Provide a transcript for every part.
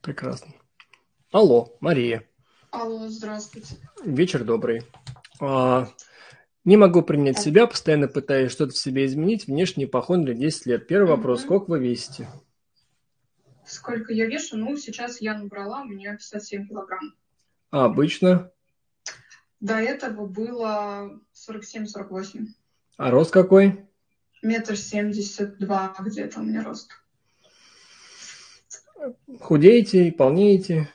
Прекрасно. Алло, Мария. Алло, здравствуйте. Вечер добрый. А, не могу принять себя, постоянно пытаюсь что-то в себе изменить. Внешний ипохондрия 10 лет. Первый вопрос. Мгм. Сколько вы весите? Сколько я вешу? Ну, сейчас я набрала, у меня 57 килограмм. А обычно? До этого было 47-48. А рост какой? Метр семьдесят два где-то у меня рост. Худеете, полнеете?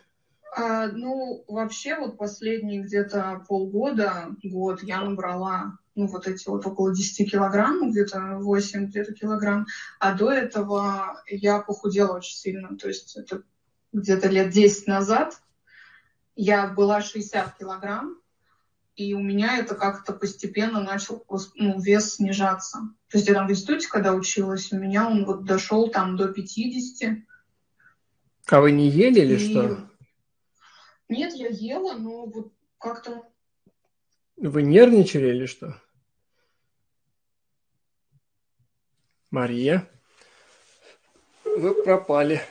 А, ну, вообще, вот последние где-то полгода, год, я набрала, ну, вот эти вот около 10 килограмм, где-то 8 где-то килограмм. А до этого я похудела очень сильно. То есть это где-то лет 10 назад я была 60 килограмм, и у меня это как-то постепенно начал ну, вес снижаться. То есть я там в институте, когда училась, у меня он вот дошел там до 50. А вы не ели или И- что? Нет, я ела, но вот как-то Вы нервничали или что? Мария? Вы пропали.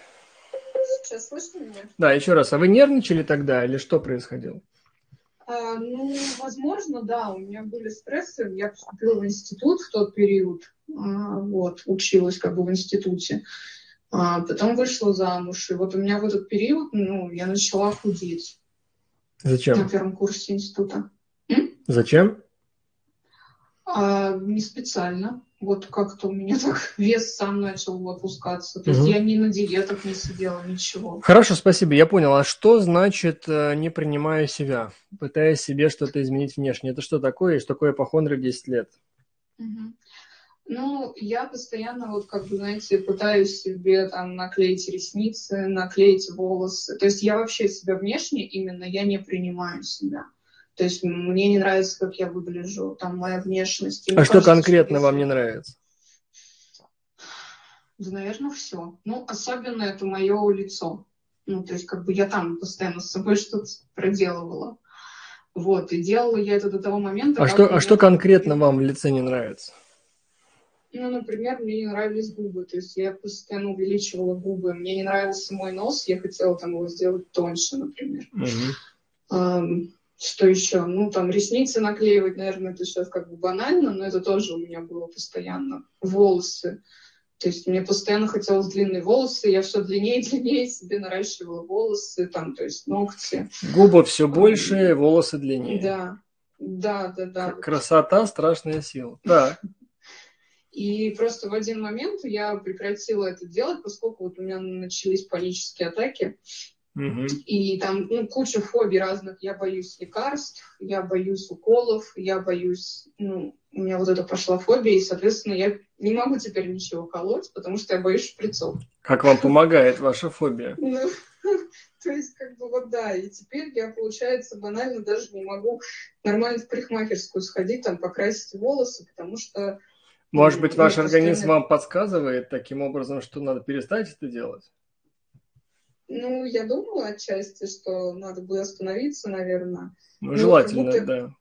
сейчас слышно меня? Да, еще раз. А вы нервничали тогда или что происходило? А, ну, возможно, да, у меня были стрессы. Я поступила в институт в тот период, а, вот, училась как бы в институте. А, потом вышла замуж, и вот у меня в этот период, ну, я начала худеть на Зачем? первом курсе института. Зачем? А, не специально. Вот как-то у меня так вес сам начал опускаться. То есть Мгм. я ни на диетах не сидела, ничего. Хорошо, спасибо, я понял. А что значит э, не принимаю себя, пытаясь себе что-то изменить внешне? Это что такое? И что такое ипохондрия 10 лет? Мгм. Ну, я постоянно, вот как бы, знаете, пытаюсь себе там наклеить ресницы, наклеить волосы. То есть я вообще себя внешне именно, я не принимаю себя. То есть мне не нравится, как я выгляжу, там моя внешность. И А что кажется, конкретно если- вам не нравится? Да, наверное, все. Ну, особенно это мое лицо. Ну, то есть, как бы я там постоянно с собой что-то проделывала. Вот, и делала я это до того момента, А что, а меня что конкретно вам в лице не нравится? Ну, например, мне не нравились губы, то есть я постоянно увеличивала губы. Мне не нравился мой нос, я хотела там его сделать тоньше, например. Мгм. Ам, что еще? Ну, там ресницы наклеивать, наверное, это сейчас как бы банально, но это тоже у меня было постоянно. Волосы. То есть мне постоянно хотелось длинные волосы, я все длиннее и длиннее себе наращивала волосы, там, то есть ногти. Губы все больше, волосы длиннее. Да, да, да, да. Красота – страшная сила. Так. И просто в один момент я прекратила это делать, поскольку вот у меня начались панические атаки. И там ну, куча фобий разных. Я боюсь лекарств, я боюсь уколов, я боюсь... Ну, у меня вот это пошла фобия, и, соответственно, я не могу теперь ничего колоть, потому что я боюсь шприцов. Как вам помогает ваша фобия? Ну, то есть, как бы, вот да, и теперь я, получается, банально даже не могу нормально в парикмахерскую сходить, там, покрасить волосы, потому что... Может быть, ваш организм вам подсказывает таким образом, что надо перестать это делать? Ну, я думала отчасти, что надо бы остановиться, наверное. Ну, Ну, желательно, как да.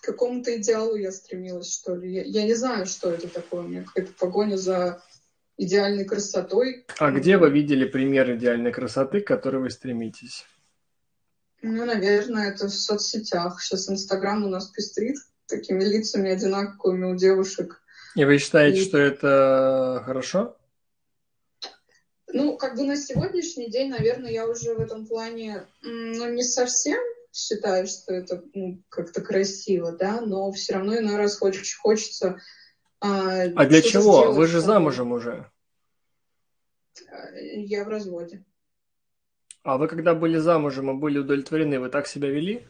К какому-то идеалу я стремилась, что ли. Я, я не знаю, что это такое. У меня какая-то погоня за идеальной красотой. А где вы видели пример идеальной красоты, к которой вы стремитесь? Ну, наверное, это в соцсетях. Сейчас Инстаграм у нас пестрит такими лицами одинаковыми у девушек. И вы считаете, И- что это хорошо? Ну, как бы на сегодняшний день, наверное, я уже в этом плане, ну, не совсем считаю, что это ну, как-то красиво, да, но все равно иной раз хоч- хочется... А, А для чего? сделать Вы же замужем уже. А, Я в разводе. А вы когда были замужем и были удовлетворены, вы так себя вели?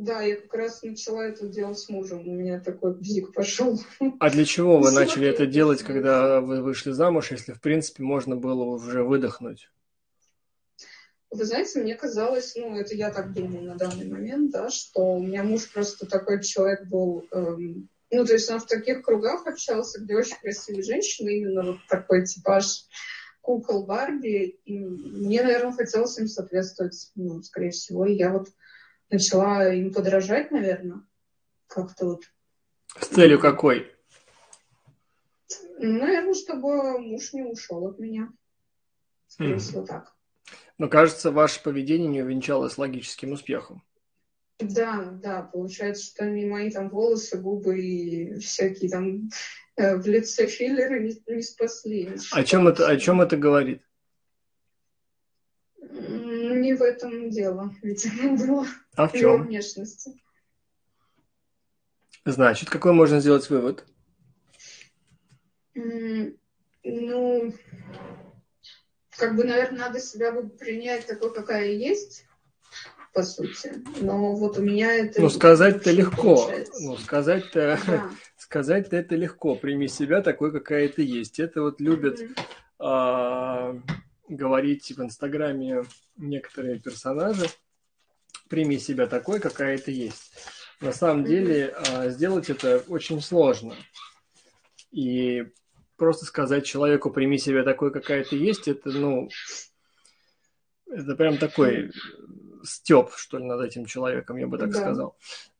Да, я как раз начала это делать с мужем. У меня такой бзик пошел. А для чего вы Ну, начали это делать, когда вы вышли замуж, если, в принципе, можно было уже выдохнуть? Вы знаете, мне казалось, ну, это я так думаю на данный момент, да, что у меня муж просто такой человек был, эм, ну, то есть он в таких кругах общался, где очень красивые женщины, именно вот такой типаж кукол Барби, и мне, наверное, хотелось им соответствовать, ну, скорее всего, и я вот начала им подражать, наверное, как-то вот. С целью какой? Наверное, чтобы муж не ушел от меня. Скорее Мгм. всего, так. Но, кажется, ваше поведение не увенчалось логическим успехом. Да, да, получается, что не мои там волосы, губы и всякие там э, в лице филлеры не, не спасли. О чем это, о чем это говорит? Не в этом дело, видимо, было. А в его чем? внешности. Значит, какой можно сделать вывод? Ну, как бы, наверное, надо себя принять такой, какая есть, по сути. Но вот у меня это... Ну, сказать-то легко. получается. Ну, сказать-то, Да. сказать-то это легко. Прими себя такой, какая ты есть. Это вот любят Мгм. а, говорить в Инстаграме некоторые персонажи. Прими себя такой, какая ты есть. На самом деле а, сделать это очень сложно. И просто сказать человеку, прими себя такой, какая ты есть, это, ну, это прям такой степ, что ли, над этим человеком, я бы так Да. сказал.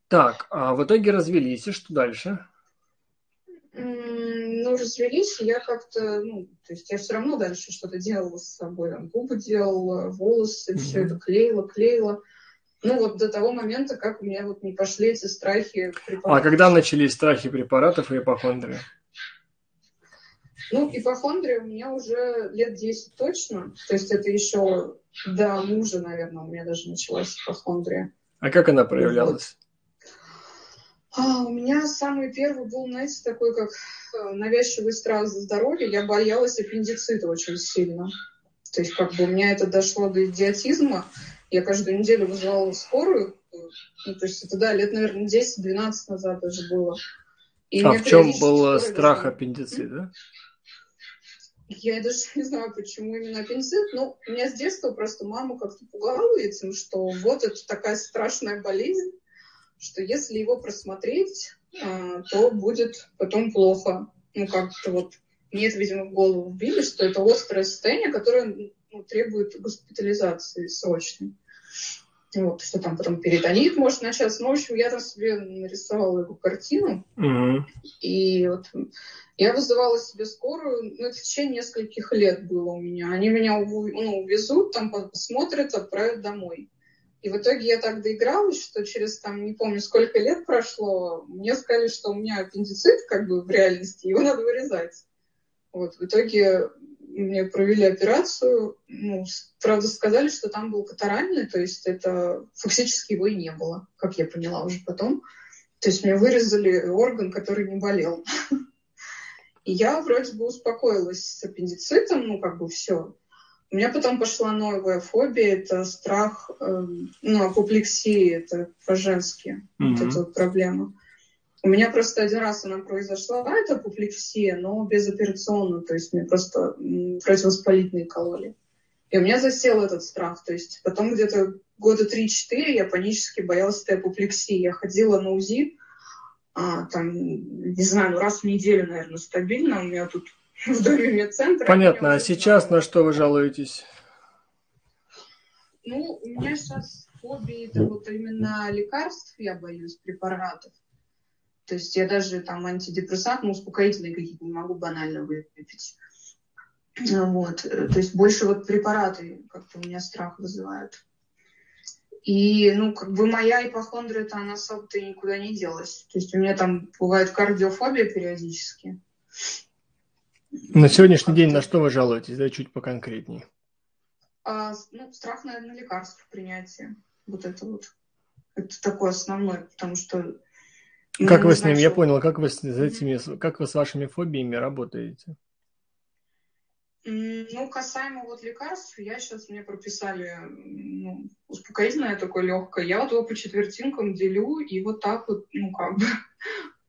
Так, а в итоге развелись, и что дальше? М, Ну, развелись, и я как-то, ну, то есть я все равно дальше что-то делала с собой, там, губы делала, волосы, все Мгм. это клеила, клеила. Ну, вот до того момента, как у меня вот не пошли эти страхи А препаратов. когда начались страхи препаратов и ипохондрия? Ну, ипохондрия у меня уже лет 10 точно. То есть это еще до мужа, наверное, у меня даже началась ипохондрия. А как она проявлялась? А, у меня самый первый был, знаете, такой как э, навязчивый страх за здоровье. Я боялась аппендицита очень сильно. То есть как бы у меня это дошло до идиотизма. Я каждую неделю вызывала скорую. Ну, то есть это, да, лет, наверное, 10-12 назад даже было. И А в чем был страх аппендицита? Я даже не знаю, почему именно аппендицит. Ну, меня с детства просто мама как-то пугала этим, что вот это такая страшная болезнь, что если его просмотреть, а, то будет потом плохо. Ну, как-то вот мне это, видимо, в голову вбили, что это острое состояние, которое ну, требует госпитализации срочной. Вот, что там потом перитонит может начаться. Ну, в общем, я там себе нарисовала эту картину. Мгм. И вот я вызывала себе скорую, ну, это в течение нескольких лет было у меня. Они меня ну, увезут, там посмотрят, отправят домой. И в итоге я так доигралась, что через, там, не помню, сколько лет прошло, мне сказали, что у меня аппендицит, как бы, в реальности, его надо вырезать. Вот, в итоге мне провели операцию, ну, правда, сказали, что там был катаральный, то есть это фактически его и не было, как я поняла уже потом. То есть мне вырезали орган, который не болел. И я вроде бы успокоилась с аппендицитом, ну, как бы все. У меня потом пошла новая фобия, это страх, эм, ну, апоплексии, это по-женски, вот Мгм. эта вот проблема. У меня просто один раз она произошла, это апоплексия, но безоперационно, то есть мне просто противовоспалительные кололи. И у меня засел этот страх, то есть потом где-то года 3-4 я панически боялась этой апоплексии. Я ходила на УЗИ, а, там, не знаю, ну, раз в неделю, наверное, стабильно. У меня тут в доме медцентра. Понятно. А сейчас на что вы жалуетесь? Ну, у меня сейчас фобия это вот именно лекарств, я боюсь, препаратов. То есть я даже там антидепрессант, ну, успокоительные какие-то не могу банально выпить. Вот. То есть больше вот препараты как-то у меня страх вызывают. И, ну, как бы моя ипохондрия-то, она особо-то никуда не делась. То есть у меня там бывает кардиофобия периодически. На сегодняшний день на что вы жалуетесь? Да, чуть поконкретнее. А, ну, страх, наверное, лекарств принятия. Вот это вот. Это такое основное, потому что... Как вы с ним, я понял, как вы с этими, как вы с вашими фобиями работаете? Ну, касаемо вот лекарств, я сейчас мне прописали ну, успокоительное такое легкое. Я вот его по четвертинкам делю и вот так вот, ну, как бы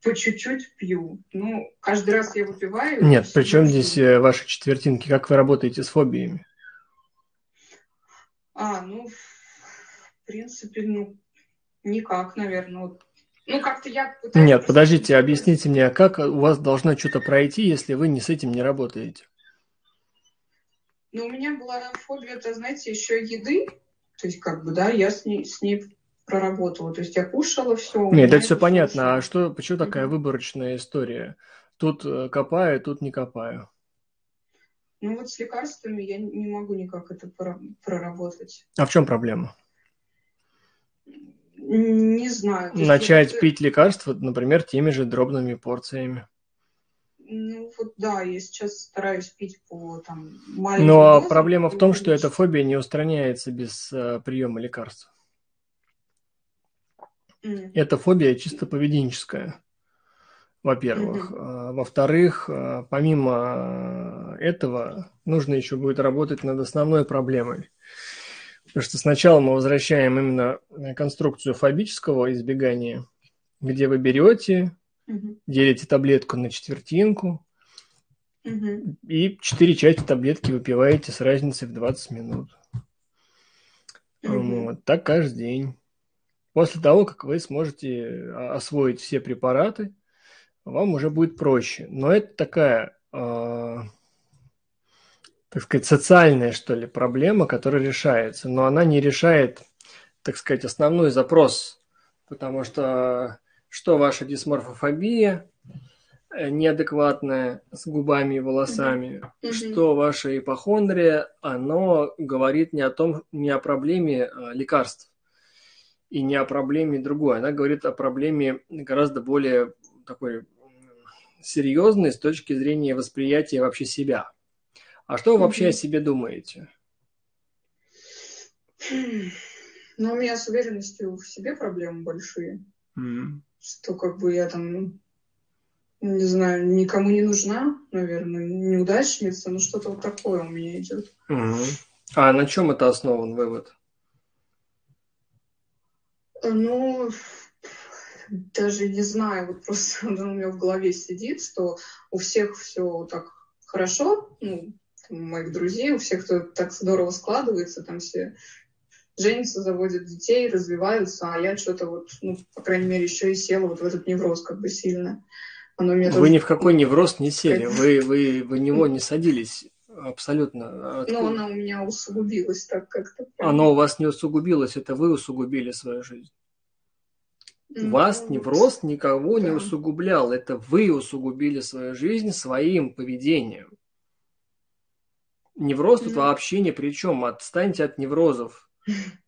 по чуть-чуть пью. Ну, каждый раз я выпиваю. Нет, и при чем всегда здесь э, ваши четвертинки? Как вы работаете с фобиями? А, ну, в принципе, ну, никак, наверное. Вот. Ну, как-то я пытаюсь... Нет, подождите, объясните мне, как у вас должно что-то пройти, если вы не с этим не работаете? Ну, у меня была фобия, это, знаете, еще еды. То есть, как бы, да, я с ней, с ней проработала. То есть, я кушала все. Нет, это все понятно. А что, почему такая выборочная история? Тут э, копаю, тут не копаю. Ну вот с лекарствами я не могу никак это проработать. А в чем проблема? Не знаю. Начать вот... пить лекарства, например, теми же дробными порциями. Ну вот да, я сейчас стараюсь пить по там маленьким Но дозам, проблема в том, что эта фобия не устраняется без э, приема лекарств. Mm. Эта фобия чисто поведенческая во-первых. Mm-hmm. Во-вторых, а, помимо этого, нужно еще будет работать над основной проблемой. Потому что сначала мы возвращаем именно конструкцию фобического избегания, где вы берете, mm-hmm. делите таблетку на четвертинку, mm-hmm. и четыре части таблетки выпиваете с разницей в 20 минут. Mm-hmm. Вот, так каждый день. После того, как вы сможете а, освоить все препараты, вам уже будет проще. Но это такая, э, так сказать, социальная, что ли, проблема, которая решается. Но она не решает, так сказать, основной запрос. Потому что что ваша дисморфофобия э, неадекватная с губами и волосами, mm-hmm. что ваша ипохондрия, оно говорит не о том, не о проблеме а, лекарств и не о проблеме другой. Она говорит о проблеме гораздо более такой серьезный с точки зрения восприятия вообще себя. А что вы вообще о себе думаете? Ну, у меня с уверенностью в себе проблемы большие. Mm. Что как бы я там, ну, не знаю, никому не нужна, наверное, неудачница, но что-то вот такое у меня идет. Mm. А на чем это основан вывод? Ну, даже не знаю, вот просто у меня в голове сидит, что у всех все так хорошо, ну, у моих друзей, у всех, кто так здорово складывается, там все женятся, заводят детей, развиваются, а я что-то вот, ну, по крайней мере, еще и села вот в этот невроз как бы сильно. Оно меня вы тоже... ни в какой невроз не сели, вы, вы в него не садились абсолютно. Но оно у меня усугубилось так как-то. Оно у вас не усугубилось, это вы усугубили свою жизнь. Вас невроз никого да. не усугублял. Это вы усугубили свою жизнь своим поведением. Невроз тут вообще ни при чем. Отстаньте от неврозов.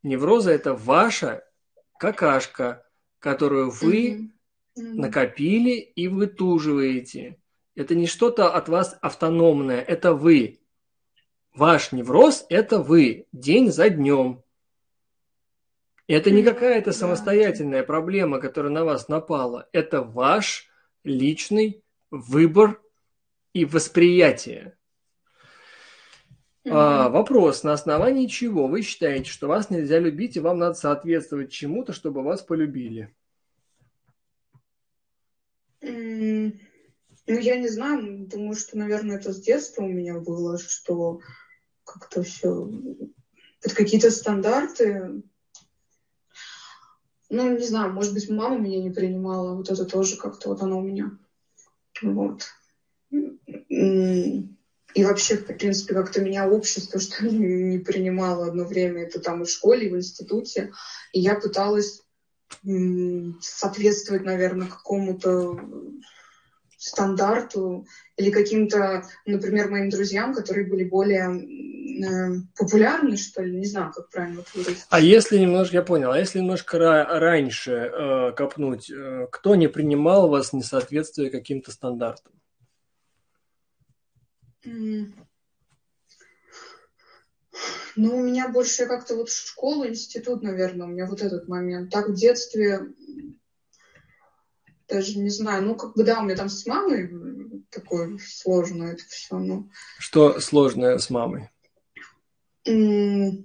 Невроза – это ваша какашка, которую вы накопили и вытуживаете. Это не что-то от вас автономное, это вы. Ваш невроз – это вы, день за днем. Это не какая-то самостоятельная проблема, которая на вас напала. Это ваш личный выбор и восприятие. А, вопрос, на основании чего вы считаете, что вас нельзя любить и вам надо соответствовать чему-то, чтобы вас полюбили? Ну, я не знаю, думаю, что, наверное, это с детства у меня было, что как-то все под какие-то стандарты ну, не знаю, может быть, мама меня не принимала, вот это тоже как-то вот оно у меня. Вот. И вообще, в принципе, как-то меня общество, что не принимало одно время, это там и в школе, и в институте. И я пыталась соответствовать, наверное, какому-то стандарту или каким-то, например, моим друзьям, которые были более э, популярны, что ли, не знаю, как правильно это выразить. А если немножко, я понял, а если немножко ра- раньше э, копнуть, э, кто не принимал вас несоответствие каким-то стандартам? Mm. Ну, у меня больше как-то вот школа, институт, наверное, у меня вот этот момент. Так в детстве даже не знаю, ну, как бы, да, у меня там с мамой такое сложно это все, ну. Что сложное с мамой? Но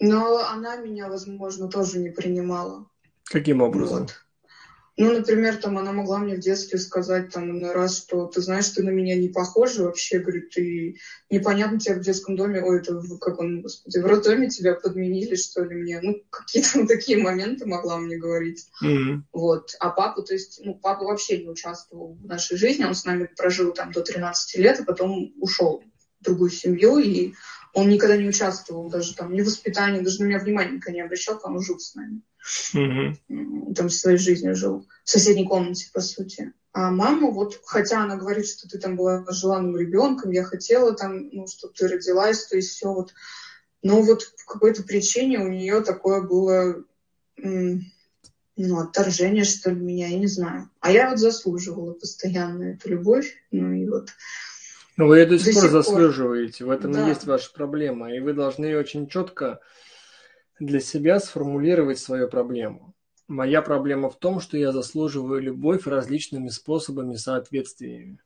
она меня, возможно, тоже не принимала. Каким образом? Вот. Ну, например, там она могла мне в детстве сказать там раз, что ты знаешь, ты на меня не похожа вообще, говорит, ты непонятно тебя в детском доме, ой, это как он, господи, в роддоме тебя подменили, что ли, мне. Ну, какие-то такие моменты могла мне говорить. Mm-hmm. Вот. А папа, то есть, ну, папа вообще не участвовал в нашей жизни, он с нами прожил там до 13 лет, а потом ушел в другую семью, и он никогда не участвовал даже там ни в воспитании, даже на меня внимания не обращал, когда он жил с нами. Mm-hmm. Там своей жизнью жил. В соседней комнате, по сути. А мама вот, хотя она говорит, что ты там была желанным ребенком, я хотела там, ну, чтобы ты родилась, то есть все вот. Но вот по какой-то причине у нее такое было, ну, отторжение, что ли, меня, я не знаю. А я вот заслуживала постоянно эту любовь, ну и вот... Ну, вы ее до сих до пор заслуживаете, в этом да. и есть ваша проблема. И вы должны очень четко для себя сформулировать свою проблему. Моя проблема в том, что я заслуживаю любовь различными способами соответствиями.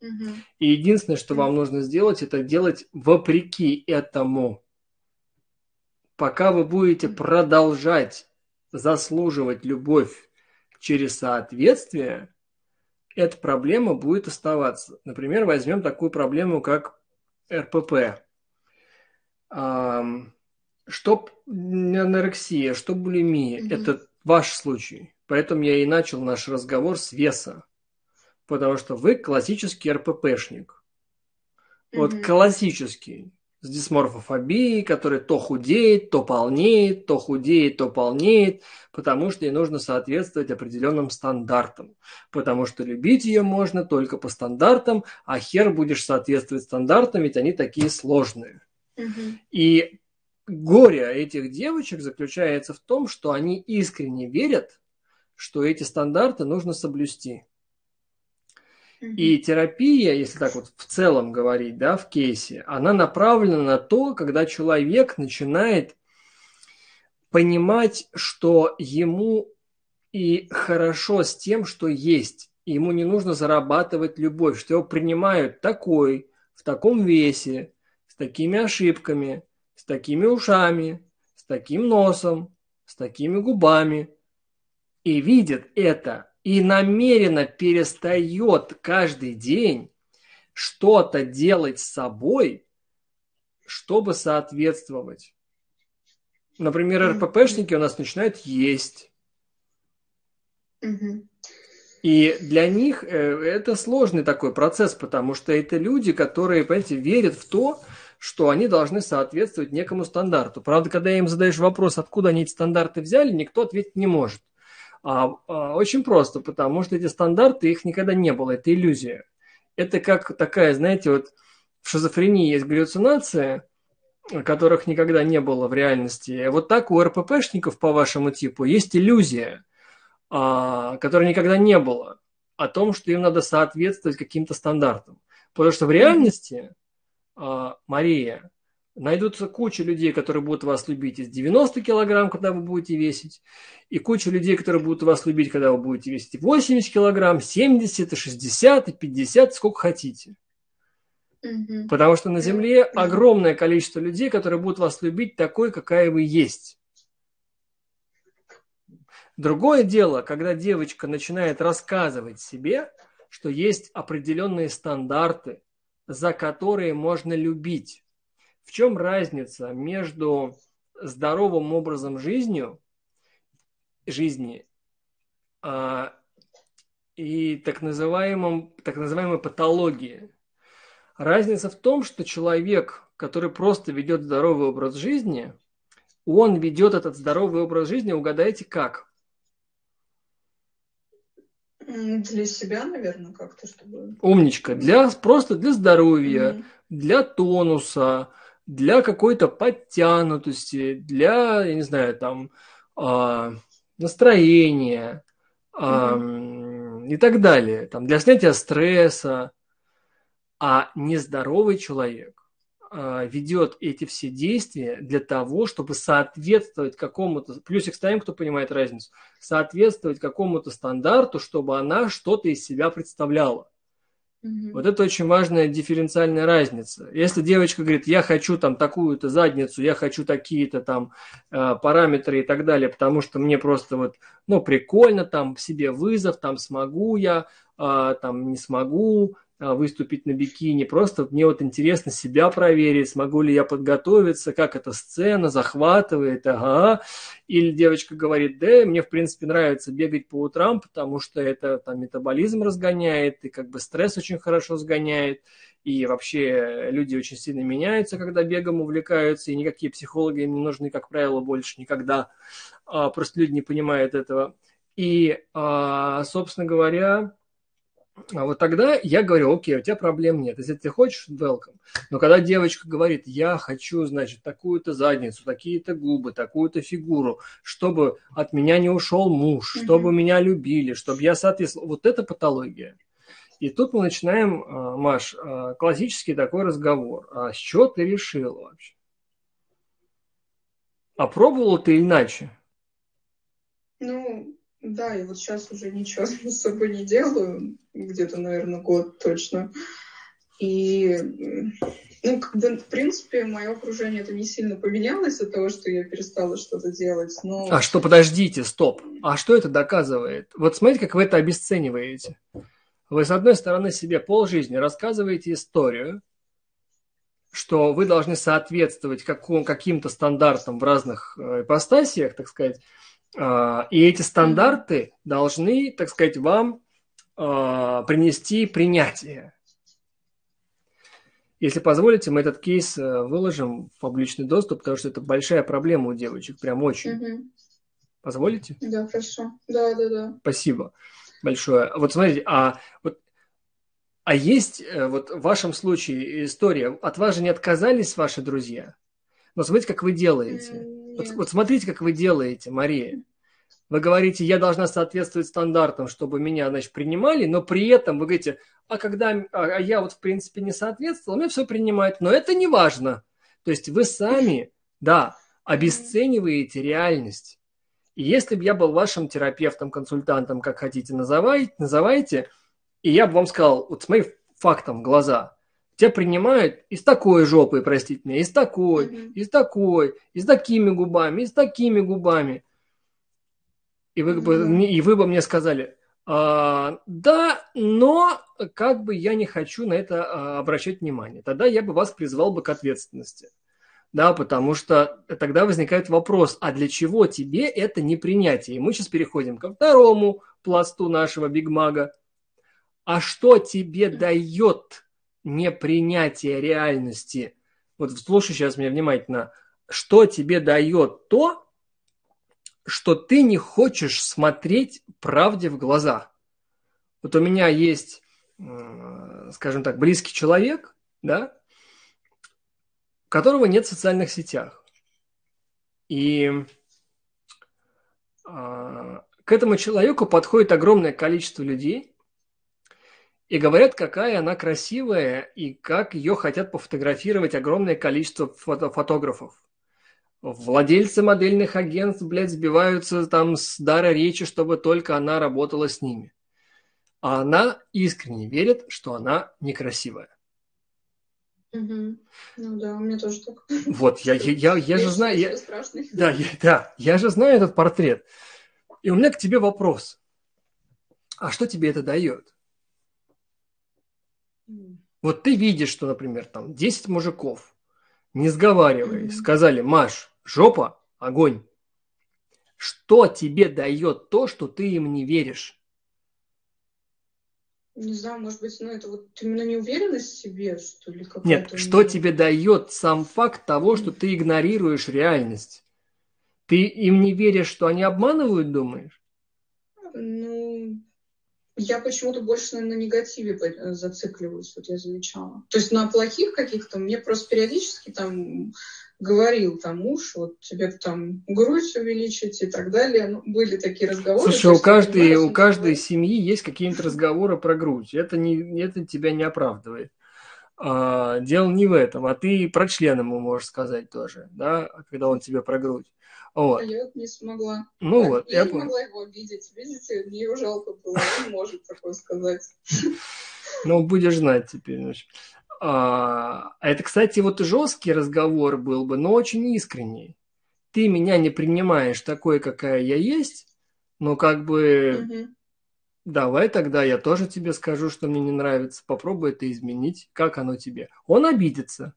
Угу. И единственное, что вам нужно сделать, это делать вопреки этому. Пока вы будете продолжать заслуживать любовь через соответствие, эта проблема будет оставаться. Например, возьмем такую проблему, как РПП. Что анорексия, что булимия, mm это ваш случай. Поэтому я и начал наш разговор с веса. Потому что вы классический РППшник. Mm-hmm. Вот классический. С дисморфофобией, который то худеет, то полнеет, то худеет, то полнеет, потому что ей нужно соответствовать определенным стандартам. Потому что любить ее можно только по стандартам, а хер будешь соответствовать стандартам, ведь они такие сложные. Mm-hmm. И горе этих девочек заключается в том, что они искренне верят, что эти стандарты нужно соблюсти. И терапия, если так вот в целом говорить, да, в кейсе, она направлена на то, когда человек начинает понимать, что ему и хорошо с тем, что есть. ему не нужно зарабатывать любовь, что его принимают такой, в таком весе, с такими ошибками, с такими ушами, с таким носом, с такими губами, и видит это, и намеренно перестает каждый день что-то делать с собой, чтобы соответствовать. Например, РППшники у нас начинают есть. И для них э, это сложный такой процесс, потому что это люди, которые, понимаете, верят в то, что они должны соответствовать некому стандарту. Правда, когда им задаешь вопрос, откуда они эти стандарты взяли, никто ответить не может. А, а, очень просто, потому что эти стандарты, их никогда не было, это иллюзия. Это как такая, знаете, вот в шизофрении есть галлюцинация, которых никогда не было в реальности. Вот так у РППшников по вашему типу есть иллюзия, а, которой никогда не было, о том, что им надо соответствовать каким-то стандартам. Потому что в реальности а, Мария, найдутся куча людей, которые будут вас любить из 90 килограмм, когда вы будете весить, и куча людей, которые будут вас любить, когда вы будете весить 80 килограмм, 70, 60, 50, сколько хотите. Угу. Потому что на Земле огромное количество людей, которые будут вас любить такой, какая вы есть. Другое дело, когда девочка начинает рассказывать себе, что есть определенные стандарты, за которые можно любить. В чем разница между здоровым образом жизнью, жизни а, и так, называемым, так называемой патологией? Разница в том, что человек, который просто ведет здоровый образ жизни, он ведет этот здоровый образ жизни, угадайте как? Для себя, наверное, как-то, чтобы... Умничка. Для, просто для здоровья, mm-hmm. для тонуса, для какой-то подтянутости, для, я не знаю, там, э, настроения э, mm-hmm. и так далее. Там, для снятия стресса. А нездоровый человек а, ведет эти все действия для того, чтобы соответствовать какому-то, плюсик ставим, кто понимает разницу, соответствовать какому-то стандарту, чтобы она что-то из себя представляла. Mm-hmm. Вот это очень важная дифференциальная разница. Если девочка говорит, я хочу там такую-то задницу, я хочу такие-то там э, параметры и так далее, потому что мне просто вот, ну, прикольно, там себе вызов, там смогу я, э, там не смогу, выступить на бикини. Просто мне вот интересно себя проверить, смогу ли я подготовиться, как эта сцена захватывает, ага. Или девочка говорит, да, мне в принципе нравится бегать по утрам, потому что это там метаболизм разгоняет, и как бы стресс очень хорошо сгоняет. И вообще люди очень сильно меняются, когда бегом увлекаются, и никакие психологи им не нужны, как правило, больше никогда. А, просто люди не понимают этого. И, а, собственно говоря, а вот тогда я говорю, окей, у тебя проблем нет. Если ты хочешь, welcome. Но когда девочка говорит, я хочу, значит, такую-то задницу, такие-то губы, такую-то фигуру, чтобы от меня не ушел муж, mm-hmm. чтобы меня любили, чтобы я соответствовал. Вот это патология. И тут мы начинаем, а, Маш, а, классический такой разговор. А с чего ты решила вообще? А пробовала ты иначе? Ну, да, и вот сейчас уже ничего с собой не делаю, где-то, наверное, год точно. И, ну, бы, в принципе, мое окружение это не сильно поменялось от того, что я перестала что-то делать, но... А что, подождите, стоп. А что это доказывает? Вот смотрите, как вы это обесцениваете. Вы, с одной стороны, себе полжизни рассказываете историю, что вы должны соответствовать каким-то стандартам в разных э, ипостасиях, так сказать, и эти стандарты должны, так сказать, вам а, принести принятие. Если позволите, мы этот кейс э, выложим в публичный доступ, потому что это большая проблема у девочек, прям очень. Угу. Позволите? Да, хорошо. Да, да, да. Спасибо большое. Вот смотрите, а вот а есть э, вот в вашем случае история, от вас же не отказались ваши друзья? Но смотрите, как вы делаете. Вот, вот смотрите, как вы делаете, Мария. Вы говорите, я должна соответствовать стандартам, чтобы меня, значит, принимали, но при этом вы говорите, а когда а, а я вот, в принципе, не соответствовал, меня все принимают, но это не важно. То есть вы сами, да, обесцениваете реальность. И если бы я был вашим терапевтом, консультантом, как хотите называйте, называйте, и я бы вам сказал, вот смотри фактом в глаза, тебя принимают и с такой жопой, простите меня, и с такой, mm-hmm. и с такой, и с такими губами, и с такими губами. И вы, mm-hmm. и вы бы мне сказали, а, да, но как бы я не хочу на это а, обращать внимание. Тогда я бы вас призвал бы к ответственности. Да, потому что тогда возникает вопрос, а для чего тебе это непринятие? И мы сейчас переходим ко второму пласту нашего бигмага. А что тебе дает непринятие реальности? Вот слушай сейчас меня внимательно. Что тебе дает то, что ты не хочешь смотреть правде в глаза. Вот у меня есть, скажем так, близкий человек, да, которого нет в социальных сетях. И а, к этому человеку подходит огромное количество людей и говорят, какая она красивая и как ее хотят пофотографировать огромное количество фото фотографов владельцы модельных агентств, блядь, сбиваются там с дара речи, чтобы только она работала с ними. А она искренне верит, что она некрасивая. Угу. Ну да, у меня тоже так. Вот, я, я, я, я же знаю... Я, да, я, да, я же знаю этот портрет. И у меня к тебе вопрос. А что тебе это дает? Вот ты видишь, что, например, там 10 мужиков, не сговариваясь, сказали, Маш, Жопа – огонь. Что тебе дает то, что ты им не веришь? Не знаю, может быть, ну это вот именно неуверенность в себе, что ли? Нет, что тебе дает сам факт того, что ты игнорируешь реальность? Ты им не веришь, что они обманывают, думаешь? Я почему-то больше на негативе зацикливаюсь, вот я замечала. То есть на плохих каких-то мне просто периодически там говорил там муж, вот тебе там грудь увеличить и так далее. Ну, были такие разговоры. Слушай, у каждой, у каждой семьи есть какие-то разговоры про грудь. Это, не, это тебя не оправдывает. А, дело не в этом, а ты про член ему можешь сказать тоже, да, когда он тебе про грудь. Вот. А я не смогла. Ну так, вот, я, я не могла его обидеть. Видите, мне его жалко было, он может такое сказать. Ну, будешь знать теперь. Значит. А, а это, кстати, вот жесткий разговор был бы, но очень искренний. Ты меня не принимаешь такой, какая я есть, но как бы угу. Давай тогда я тоже тебе скажу, что мне не нравится. Попробуй это изменить. Как оно тебе? Он обидится,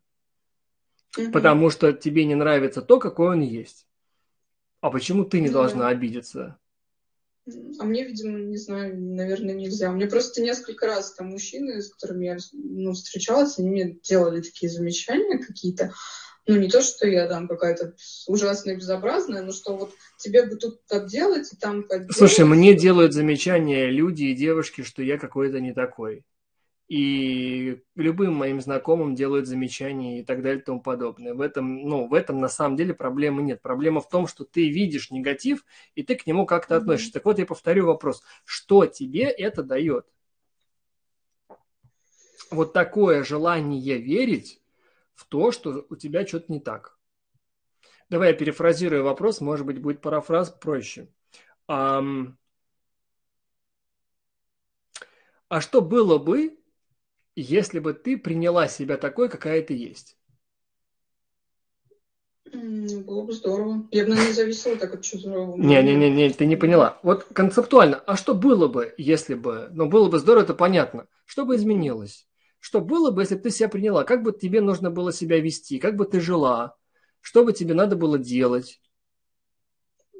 угу. потому что тебе не нравится то, какой он есть. А почему ты не должна обидеться? А мне, видимо, не знаю, наверное, нельзя. У меня просто несколько раз там мужчины, с которыми я ну, встречалась, они мне делали такие замечания какие-то. Ну, не то, что я там какая-то ужасная, безобразная, но что вот тебе бы тут так делать, и там так Слушай, мне делают замечания люди и девушки, что я какой-то не такой. И любым моим знакомым делают замечания и так далее и тому подобное. В этом, ну, в этом на самом деле проблемы нет. Проблема в том, что ты видишь негатив, и ты к нему как-то mm-hmm. относишься. Так вот, я повторю вопрос. Что тебе это дает? Вот такое желание верить в то, что у тебя что-то не так. Давай я перефразирую вопрос, может быть, будет парафраз проще. А, а что было бы, если бы ты приняла себя такой, какая ты есть? Было бы здорово. Я бы, наверное, зависела так от чужого. Не-не-не, ты не поняла. Вот концептуально, а что было бы, если бы... Ну, было бы здорово, это понятно. Что бы изменилось? Что было бы, если бы ты себя приняла? Как бы тебе нужно было себя вести? Как бы ты жила? Что бы тебе надо было делать?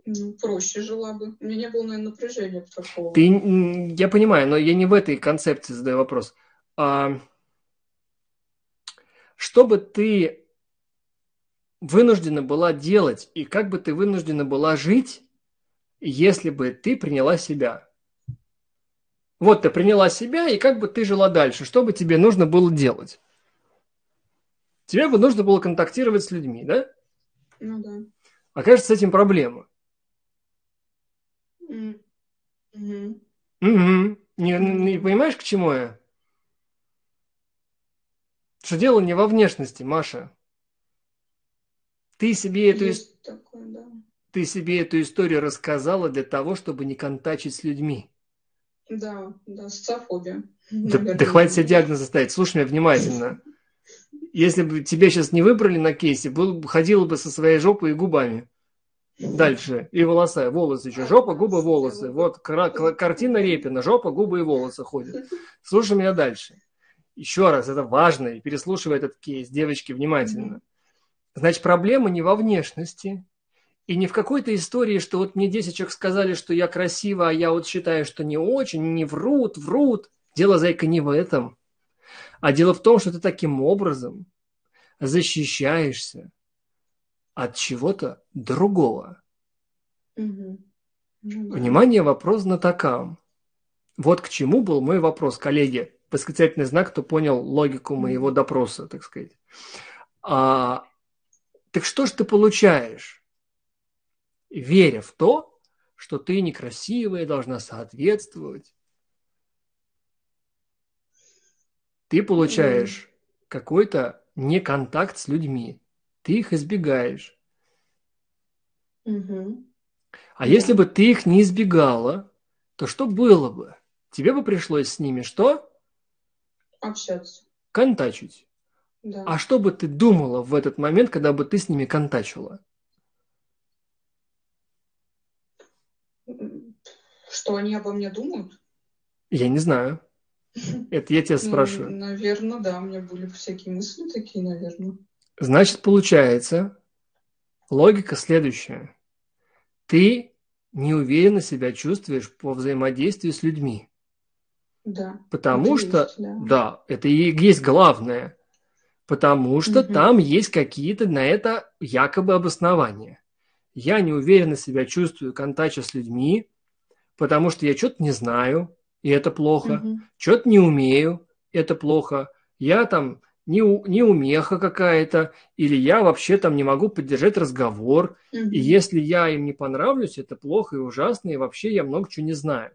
Ну, проще жила бы. У меня не было, наверное, напряжения такого. Ты, я понимаю, но я не в этой концепции задаю вопрос. А, что бы ты вынуждена была делать и как бы ты вынуждена была жить, если бы ты приняла себя? Вот ты приняла себя, и как бы ты жила дальше? Что бы тебе нужно было делать? Тебе бы нужно было контактировать с людьми, да? Ну да. А кажется, с этим проблема. Угу. Не, не понимаешь, к чему я? Что дело не во внешности, Маша. Ты себе эту, такое, да. ты себе эту историю рассказала для того, чтобы не контачить с людьми. Да, да, социофобия. Да, да хватит себе диагнозы ставить. Слушай меня внимательно. Если бы тебя сейчас не выбрали на кейсе, был, ходила бы со своей жопой и губами. Дальше. И волосы. Волосы еще. Жопа, губы, волосы. Вот картина Репина. Жопа, губы и волосы ходят. Слушай меня дальше. Еще раз, это важно. И переслушивай этот кейс, девочки, внимательно. Значит, проблема не во внешности, и не в какой-то истории, что вот мне 10 человек сказали, что я красива, а я вот считаю, что не очень, не врут, врут. Дело, зайка, не в этом. А дело в том, что ты таким образом защищаешься от чего-то другого. Угу. Внимание, вопрос на такам. Вот к чему был мой вопрос, коллеги. Восклицательный знак, кто понял логику моего допроса, так сказать. А, так что же ты получаешь? Веря в то, что ты некрасивая, должна соответствовать. Ты получаешь какой-то неконтакт с людьми. Ты их избегаешь. А если бы ты их не избегала, то что было бы? Тебе бы пришлось с ними что? Общаться. Контачить. Да. А что бы ты думала в этот момент, когда бы ты с ними контачила? Что они обо мне думают? Я не знаю. Это я тебя ну, спрашиваю. Ну, наверное, да, у меня были всякие мысли такие, наверное. Значит, получается, логика следующая. Ты неуверенно себя чувствуешь по взаимодействию с людьми. Да. Потому что, есть, да. да, это и есть главное. Потому что угу. там есть какие-то на это якобы обоснования. Я неуверенно себя чувствую, контача с людьми, потому что я что-то не знаю, и это плохо, угу. что-то не умею, это плохо, я там не, не умеха какая-то, или я вообще там не могу поддержать разговор, угу. и если я им не понравлюсь, это плохо и ужасно, и вообще я много чего не знаю.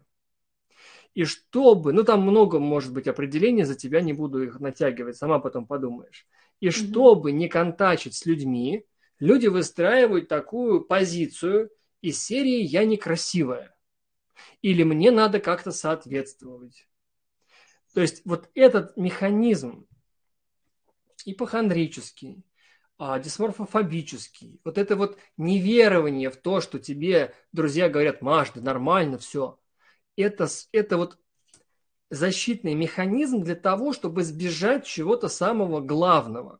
И чтобы, ну там много может быть определений, за тебя не буду их натягивать, сама потом подумаешь. И угу. чтобы не контачить с людьми, люди выстраивают такую позицию из серии «я некрасивая» или «мне надо как-то соответствовать». То есть вот этот механизм ипохондрический, а, дисморфофобический, вот это вот неверование в то, что тебе друзья говорят, Маш, да нормально все, это, это вот защитный механизм для того, чтобы избежать чего-то самого главного.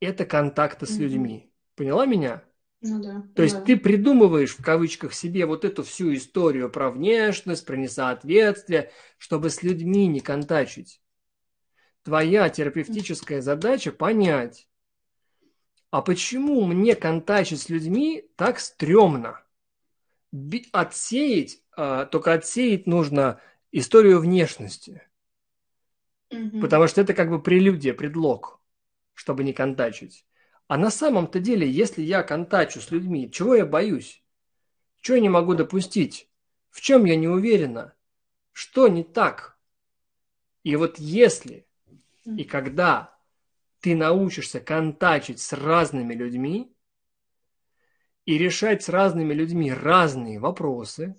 Это контакты с людьми. Поняла меня? Ну да. То есть да. ты придумываешь в кавычках себе вот эту всю историю про внешность, про несоответствие, чтобы с людьми не контачить. Твоя терапевтическая задача понять, а почему мне контачить с людьми так стрёмно? Отсеять, а, только отсеять нужно историю внешности. Угу. Потому что это как бы прелюдия, предлог, чтобы не контачить. А на самом-то деле, если я контачу с людьми, чего я боюсь? Чего я не могу допустить? В чем я не уверена? Что не так? И вот если и когда ты научишься контачить с разными людьми и решать с разными людьми разные вопросы,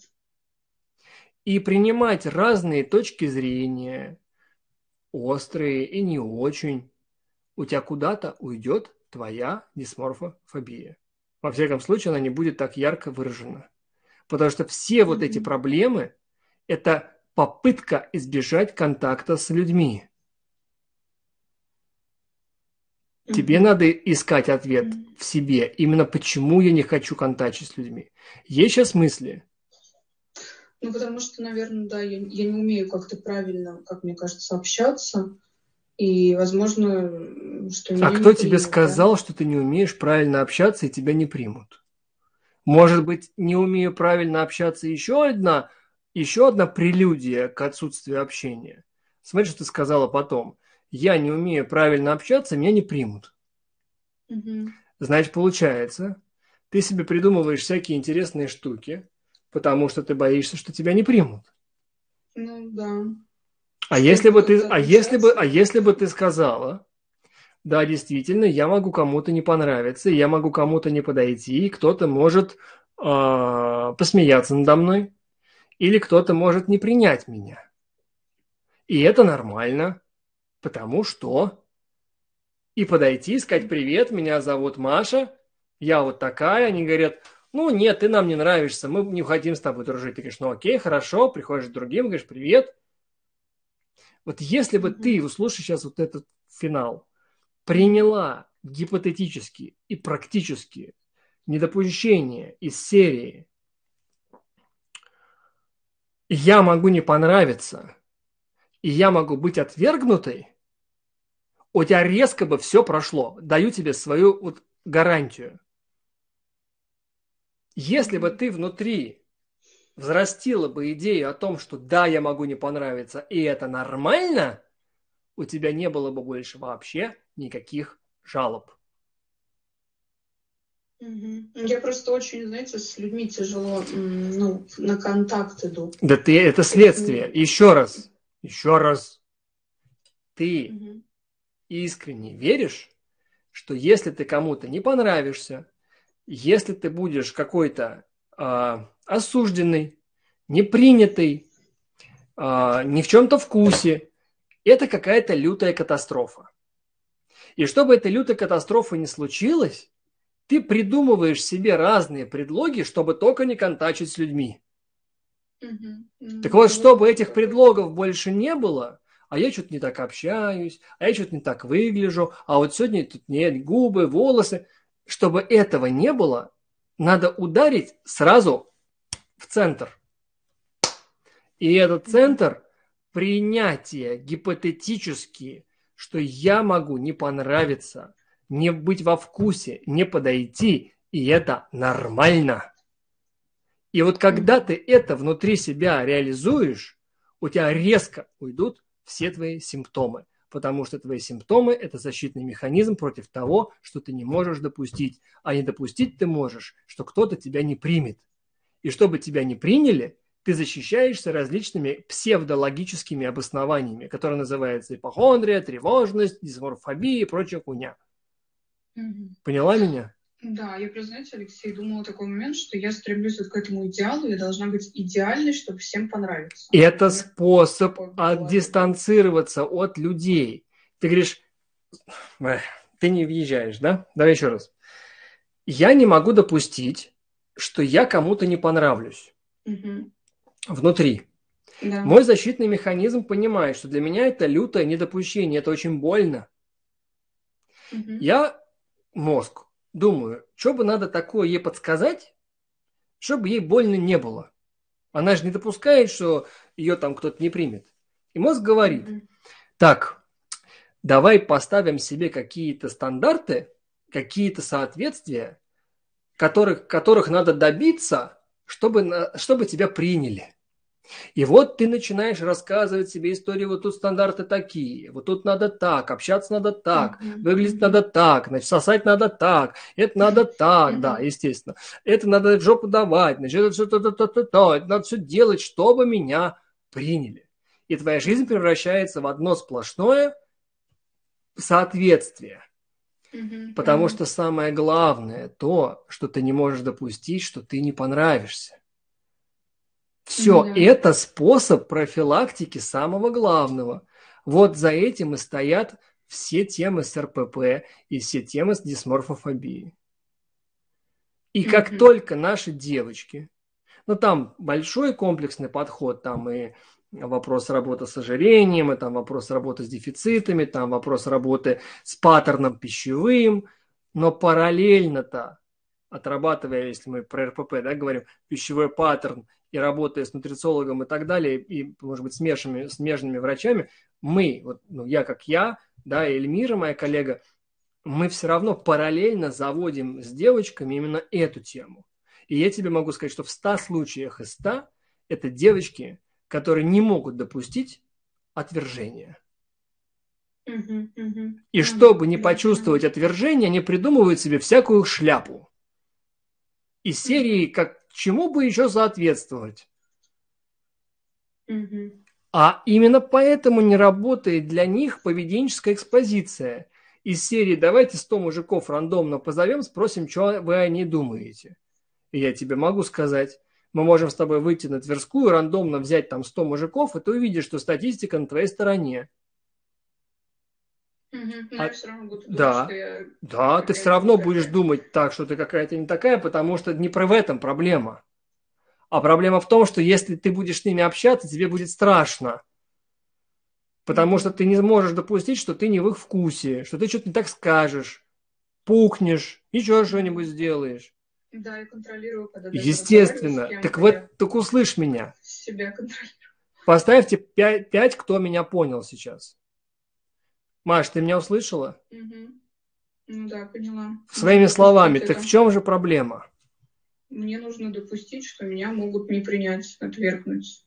и принимать разные точки зрения, острые и не очень, у тебя куда-то уйдет твоя дисморфофобия. Во всяком случае, она не будет так ярко выражена. Потому что все вот эти проблемы – это попытка избежать контакта с людьми. Тебе надо искать ответ в себе, именно почему я не хочу контачить с людьми. Есть сейчас мысли? Ну, потому что, наверное, да, я, я не умею как-то правильно, как мне кажется, общаться. И, возможно, что А кто тебе сказал, что ты не умеешь правильно общаться и тебя не примут? Может быть, не умею правильно общаться еще одна, еще одна прелюдия к отсутствию общения. Смотри, что ты сказала потом я не умею правильно общаться, меня не примут. Угу. Значит, получается, ты себе придумываешь всякие интересные штуки, потому что ты боишься, что тебя не примут. Ну да. А если бы ты, а если бы, а если бы ты сказала, да, действительно, я могу кому-то не понравиться, я могу кому-то не подойти, кто-то может э, посмеяться надо мной, или кто-то может не принять меня. И это нормально. Потому что... И подойти, сказать, привет, меня зовут Маша, я вот такая. Они говорят, ну нет, ты нам не нравишься, мы не хотим с тобой дружить. Ты говоришь, ну окей, хорошо, приходишь к другим, говоришь, привет. Вот если бы ты, услышав сейчас вот этот финал, приняла гипотетически и практически недопущение из серии «Я могу не понравиться», и я могу быть отвергнутой, у тебя резко бы все прошло. Даю тебе свою вот гарантию. Если бы ты внутри взрастила бы идею о том, что да, я могу не понравиться, и это нормально, у тебя не было бы больше вообще никаких жалоб. Я просто очень, знаете, с людьми тяжело, ну, на контакт иду. Да ты, это следствие. Еще раз, еще раз. Ты угу искренне веришь, что если ты кому-то не понравишься, если ты будешь какой-то осужденный, непринятый, э, не в чем-то вкусе, это какая-то лютая катастрофа. И чтобы эта лютая катастрофа не случилась, ты придумываешь себе разные предлоги, чтобы только не контачить с людьми. Угу. Так вот, чтобы этих предлогов больше не было, а я что-то не так общаюсь, а я что-то не так выгляжу, а вот сегодня тут нет губы, волосы. Чтобы этого не было, надо ударить сразу в центр. И этот центр – принятие гипотетически, что я могу не понравиться, не быть во вкусе, не подойти, и это нормально. И вот когда ты это внутри себя реализуешь, у тебя резко уйдут все твои симптомы, потому что твои симптомы – это защитный механизм против того, что ты не можешь допустить. А не допустить ты можешь, что кто-то тебя не примет. И чтобы тебя не приняли, ты защищаешься различными псевдологическими обоснованиями, которые называются ипохондрия, тревожность, дисморфобия и прочая хуйня. Поняла меня? Да, я просто, знаете, Алексей, думала такой момент, что я стремлюсь вот к этому идеалу, я должна быть идеальной, чтобы всем понравиться. Это способ отдистанцироваться от людей. Ты говоришь, ты не въезжаешь, да? Давай еще раз. Я не могу допустить, что я кому-то не понравлюсь. Угу. Внутри. Да. Мой защитный механизм понимает, что для меня это лютое недопущение, это очень больно. Угу. Я мозг думаю, что бы надо такое ей подсказать, чтобы ей больно не было. Она же не допускает, что ее там кто-то не примет. И мозг говорит, так, давай поставим себе какие-то стандарты, какие-то соответствия, которых, которых надо добиться, чтобы, чтобы тебя приняли. И вот ты начинаешь рассказывать себе истории, вот тут стандарты такие, вот тут надо так, общаться надо так, mm-hmm. выглядеть надо так, значит, сосать надо так, это надо так, mm-hmm. да, естественно. Это надо в жопу давать, значит, это все то-то-то-то, это надо все делать, чтобы меня приняли. И твоя жизнь превращается в одно сплошное соответствие. Mm-hmm. Потому что самое главное то, что ты не можешь допустить, что ты не понравишься. Все да. это способ профилактики самого главного. Вот за этим и стоят все темы с РПП и все темы с дисморфофобией. И как mm-hmm. только наши девочки, ну там большой комплексный подход, там и вопрос работы с ожирением, и там вопрос работы с дефицитами, там вопрос работы с паттерном пищевым, но параллельно-то, отрабатывая, если мы про РПП да, говорим, пищевой паттерн и работая с нутрициологом и так далее, и, может быть, смешанными, смежными врачами, мы, вот, ну, я как я, да, и Эльмира, моя коллега, мы все равно параллельно заводим с девочками именно эту тему. И я тебе могу сказать, что в 100 случаях из 100 это девочки, которые не могут допустить отвержения. И чтобы не почувствовать отвержение, они придумывают себе всякую шляпу. Из серии, как чему бы еще соответствовать. Угу. А именно поэтому не работает для них поведенческая экспозиция. Из серии «Давайте 100 мужиков рандомно позовем, спросим, что вы о ней думаете». И я тебе могу сказать, мы можем с тобой выйти на Тверскую, рандомно взять там 100 мужиков, и ты увидишь, что статистика на твоей стороне. Угу, а, думать, да, я да, ты все равно такая. будешь думать так, что ты какая-то не такая, потому что не про в этом проблема. А проблема в том, что если ты будешь с ними общаться, тебе будет страшно. Потому что ты не можешь допустить, что ты не в их вкусе, что ты что-то не так скажешь, пукнешь, еще что-нибудь сделаешь. Да, и контролирую, когда Естественно. Так вот, так услышь меня. Себя контролирую. Поставьте пять, пять, кто меня понял сейчас. Маш, ты меня услышала? Угу. Ну да, поняла. Своими ну, словами, так в чем же проблема? Мне нужно допустить, что меня могут не принять, отвергнуть.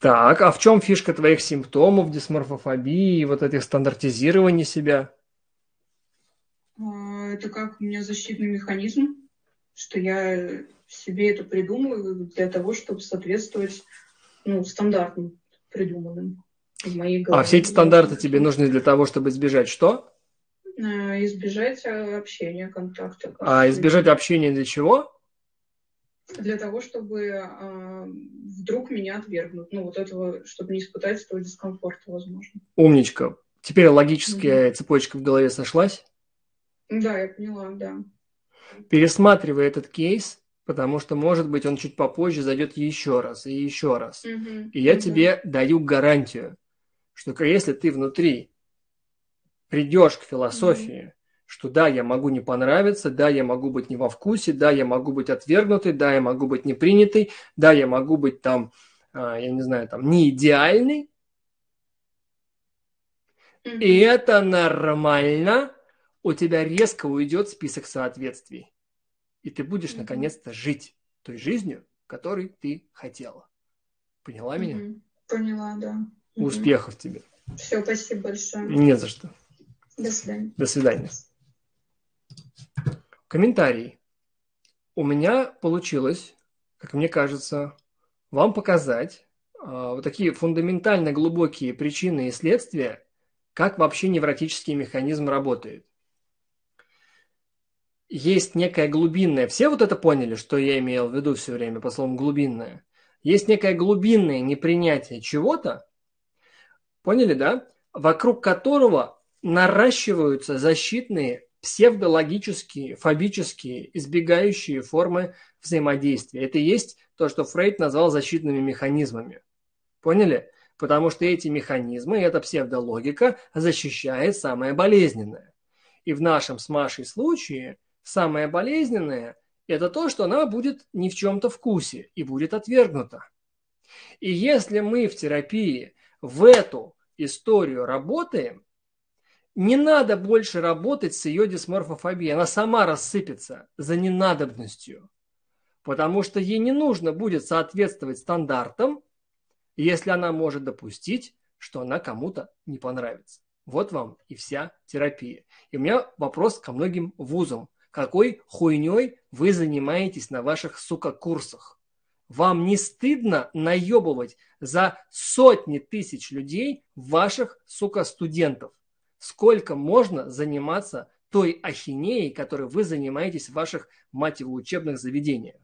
Так, а в чем фишка твоих симптомов, дисморфофобии вот этих стандартизирования себя? А, это как у меня защитный механизм, что я себе это придумываю для того, чтобы соответствовать ну, стандартам придуманным в моей голове. А все эти стандарты тебе нужны для того, чтобы избежать что? Э, избежать э, общения, контакта. А избежать общения для чего? Для того, чтобы э, вдруг меня отвергнут. Ну, вот этого, чтобы не испытать этого дискомфорта, возможно. Умничка. Теперь логическая угу. цепочка в голове сошлась? Да, я поняла, да. Пересматривай этот кейс, потому что, может быть, он чуть попозже зайдет еще раз и еще раз. Угу. И я угу. тебе даю гарантию, что если ты внутри придешь к философии, mm-hmm. что да, я могу не понравиться, да, я могу быть не во вкусе, да, я могу быть отвергнутый, да, я могу быть не принятый, да, я могу быть там, а, я не знаю, там не идеальный, mm-hmm. и это нормально, у тебя резко уйдет список соответствий, и ты будешь mm-hmm. наконец-то жить той жизнью, которой ты хотела. Поняла меня? Поняла, да. Успехов тебе. Все, спасибо большое. Не за что. До свидания. До свидания. Комментарий. У меня получилось, как мне кажется, вам показать э, вот такие фундаментально глубокие причины и следствия, как вообще невротический механизм работает. Есть некая глубинная, все вот это поняли, что я имел в виду все время по словам глубинное. Есть некое глубинное непринятие чего-то, Поняли, да? Вокруг которого наращиваются защитные псевдологические, фобические, избегающие формы взаимодействия. Это и есть то, что Фрейд назвал защитными механизмами. Поняли? Потому что эти механизмы, эта псевдологика защищает самое болезненное. И в нашем с Машей случае самое болезненное – это то, что она будет не в чем-то вкусе и будет отвергнута. И если мы в терапии в эту историю работаем, не надо больше работать с ее дисморфофобией. Она сама рассыпется за ненадобностью. Потому что ей не нужно будет соответствовать стандартам, если она может допустить, что она кому-то не понравится. Вот вам и вся терапия. И у меня вопрос ко многим вузам. Какой хуйней вы занимаетесь на ваших, сука, курсах? Вам не стыдно наебывать за сотни тысяч людей ваших, сука, студентов? Сколько можно заниматься той ахинеей, которой вы занимаетесь в ваших, мать его, учебных заведениях?